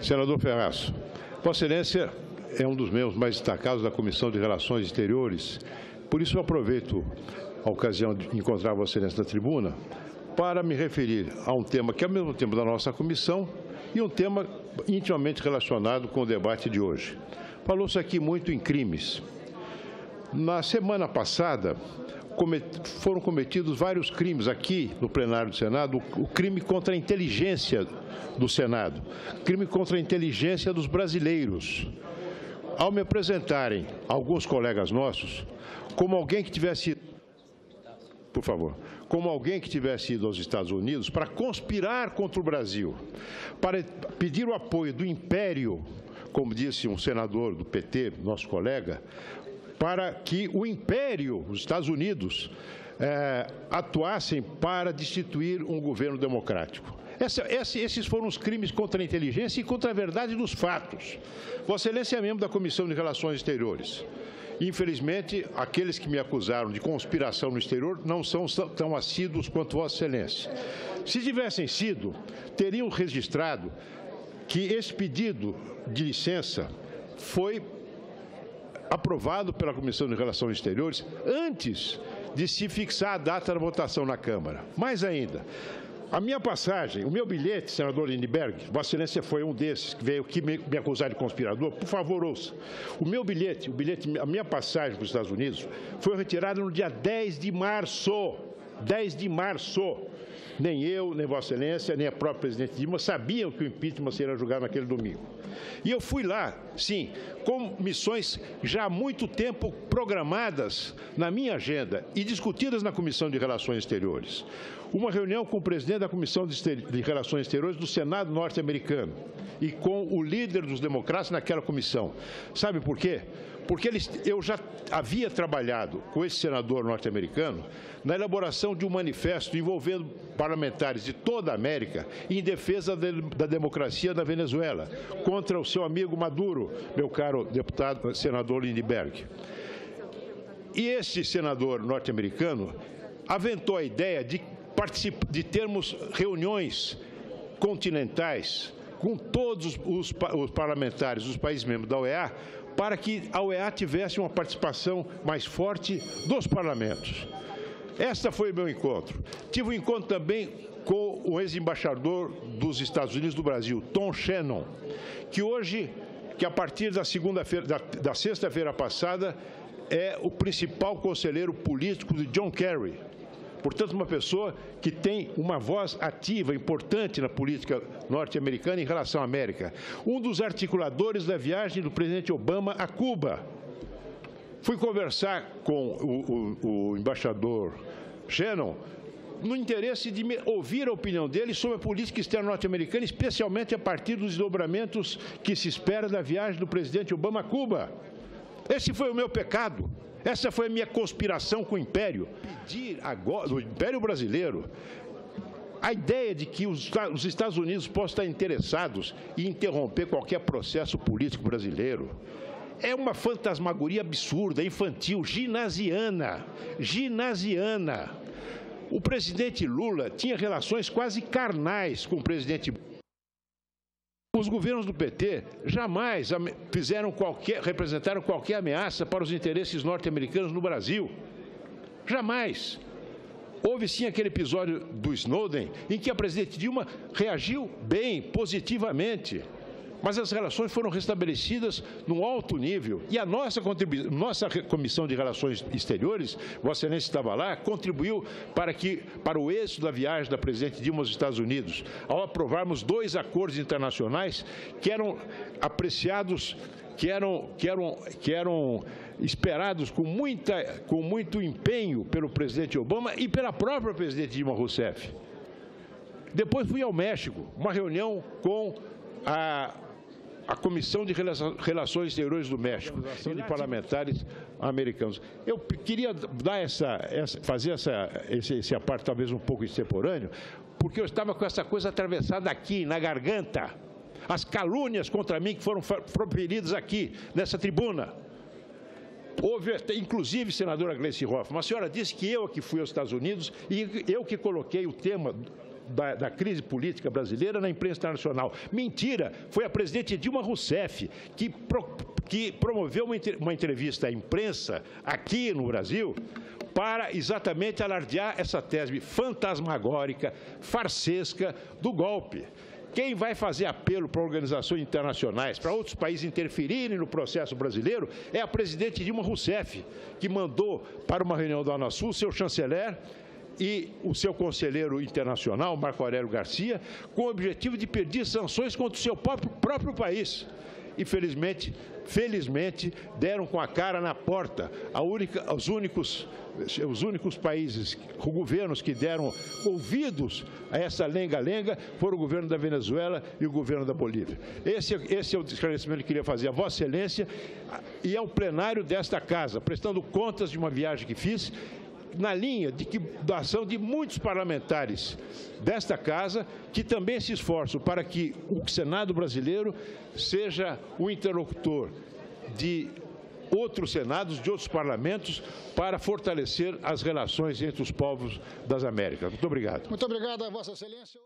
Senador Ferraz, Vossa Excelência é um dos membros mais destacados da Comissão de Relações Exteriores, por isso eu aproveito a ocasião de encontrar Vossa Excelência na tribuna para me referir a um tema que é ao mesmo tempo da nossa comissão e um tema intimamente relacionado com o debate de hoje. Falou-se aqui muito em crimes. Na semana passada, foram cometidos vários crimes aqui no plenário do Senado, o crime contra a inteligência do Senado, crime contra a inteligência dos brasileiros. Ao me apresentarem alguns colegas nossos como alguém que tivesse por favor, como alguém que tivesse ido aos Estados Unidos para conspirar contra o Brasil, para pedir o apoio do império, como disse um senador do PT, nosso colega, para que o império, os Estados Unidos, é, atuassem para destituir um governo democrático. Essa, esses foram os crimes contra a inteligência e contra a verdade dos fatos. Vossa Excelência é membro da Comissão de Relações Exteriores. Infelizmente, aqueles que me acusaram de conspiração no exterior não são tão assíduos quanto Vossa Excelência. Se tivessem sido, teriam registrado que esse pedido de licença foi aprovado pela Comissão de Relações Exteriores antes de se fixar a data da votação na Câmara. Mais ainda, a minha passagem, o meu bilhete, senador Lindbergh, Vossa Excelência foi um desses que veio aqui me, me acusar de conspirador, por favor, ouça. O meu bilhete, o bilhete, a minha passagem para os Estados Unidos foi retirada no dia 10 de março. 10 de março. Nem eu, nem Vossa Excelência, nem a própria presidente Dilma sabiam que o impeachment seria julgado naquele domingo. E eu fui lá, sim, com missões já há muito tempo programadas na minha agenda e discutidas na Comissão de Relações Exteriores. Uma reunião com o presidente da Comissão de Relações Exteriores do Senado norte-americano e com o líder dos democratas naquela comissão. Sabe por quê? Porque eles, eu já havia trabalhado com esse senador norte-americano na elaboração de um manifesto envolvendo parlamentares de toda a América em defesa de, da democracia da Venezuela, contra o seu amigo Maduro, meu caro deputado senador Lindbergh. E esse senador norte-americano aventou a ideia de, de termos reuniões continentais com todos os, os parlamentares dos países membros da OEA para que a OEA tivesse uma participação mais forte dos parlamentos. Esta foi o meu encontro. Tive um encontro também com o ex-embaixador dos Estados Unidos do Brasil, Tom Shannon, que hoje, que a partir da segunda-feira, da, da sexta-feira passada, é o principal conselheiro político de John Kerry. Portanto, uma pessoa que tem uma voz ativa, importante na política norte-americana em relação à América. Um dos articuladores da viagem do presidente Obama a Cuba. Fui conversar com o, o, o embaixador Shannon no interesse de ouvir a opinião dele sobre a política externa norte-americana, especialmente a partir dos desdobramentos que se espera da viagem do presidente Obama a Cuba. Esse foi o meu pecado. Essa foi a minha conspiração com o Império. Pedir agora, o Império Brasileiro, a ideia de que os, Estados Unidos possam estar interessados em interromper qualquer processo político brasileiro é uma fantasmagoria absurda, infantil, ginasiana. Ginasiana. O presidente Lula tinha relações quase carnais com o presidente. Os governos do PT jamais fizeram qualquer, representaram qualquer ameaça para os interesses norte-americanos no Brasil. Jamais. Houve sim aquele episódio do Snowden em que a presidente Dilma reagiu bem, positivamente mas as relações foram restabelecidas num alto nível. E a nossa, nossa Comissão de Relações Exteriores, Vossa Excelência estava lá, contribuiu para, que, para o êxito da viagem da presidente Dilma aos Estados Unidos, ao aprovarmos dois acordos internacionais que eram apreciados, que eram, que eram, que eram esperados com, muita, com muito empenho pelo presidente Obama e pela própria presidente Dilma Rousseff. Depois fui ao México, uma reunião com a a Comissão de Relações Exteriores do México e de parlamentares americanos. Eu queria dar essa, essa fazer essa, esse, esse aparte talvez um pouco extemporâneo, porque eu estava com essa coisa atravessada aqui, na garganta. As calúnias contra mim que foram proferidas aqui, nessa tribuna. Houve, inclusive, senadora Gleice Hoffmann, a senhora disse que eu que fui aos Estados Unidos e eu que coloquei o tema da, da, crise política brasileira na imprensa internacional. Mentira! Foi a presidente Dilma Rousseff que, pro, que promoveu uma, uma entrevista à imprensa aqui no Brasil para exatamente alardear essa tese fantasmagórica, farsesca do golpe. Quem vai fazer apelo para organizações internacionais, para outros países interferirem no processo brasileiro, é a presidente Dilma Rousseff, que mandou para uma reunião da Anasul seu chanceler e o seu conselheiro internacional, Marco Aurélio Garcia, com o objetivo de pedir sanções contra o seu próprio, próprio país. Infelizmente, felizmente, deram com a cara na porta. Única, os, únicos, os únicos países, governos que deram ouvidos a essa lenga-lenga foram o governo da Venezuela e o governo da Bolívia. Esse, esse é o esclarecimento que eu queria fazer a Vossa Excelência e ao plenário desta Casa, prestando contas de uma viagem que fiz na linha de que, da ação de muitos parlamentares desta Casa, que também se esforçam para que o Senado brasileiro seja o interlocutor de outros senados, de outros parlamentos, para fortalecer as relações entre os povos das Américas. Muito obrigado. Muito obrigado, Vossa Excelência.